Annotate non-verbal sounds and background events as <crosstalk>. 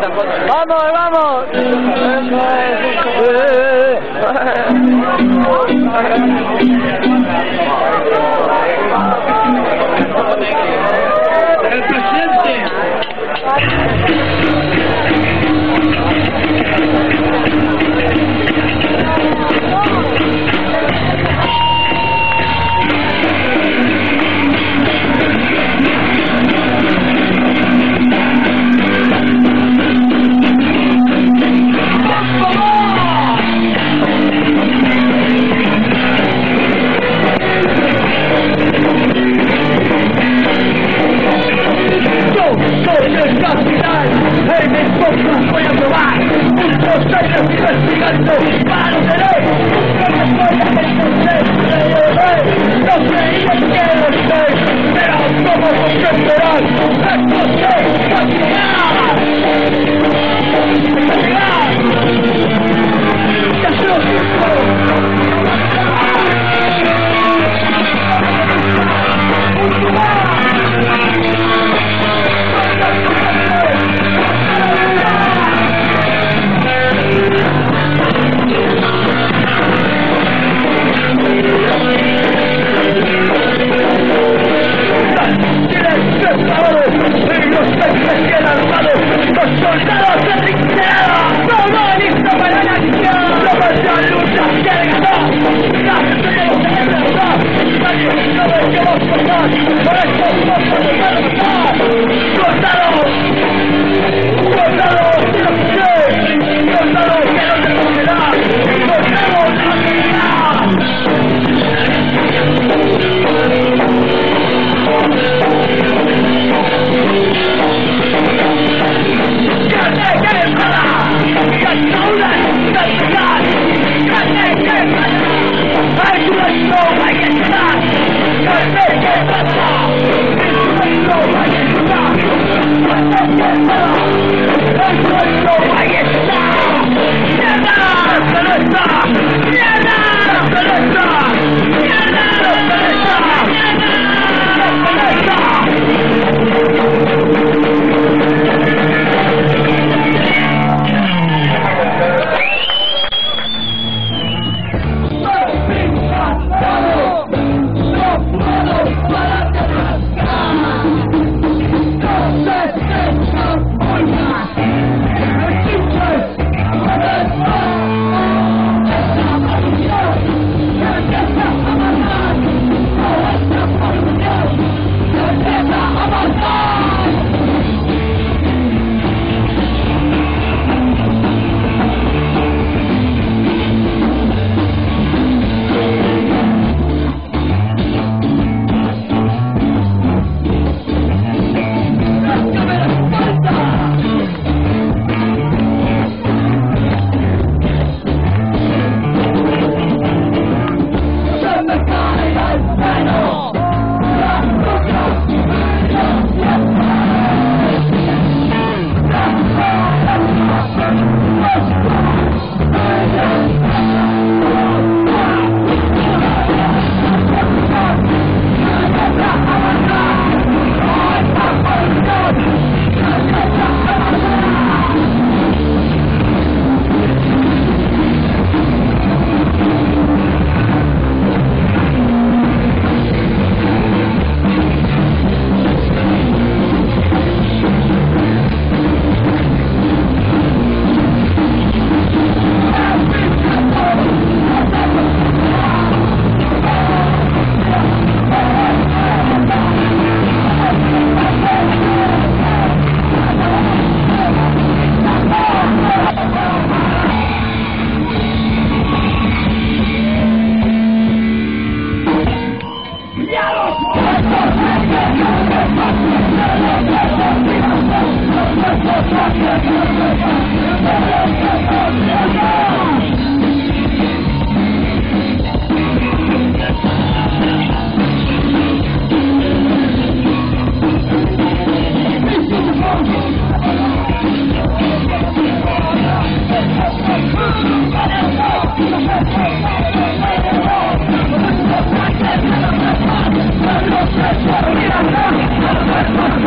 ¡Vamos, vamos! <laughs> ¡Vamos!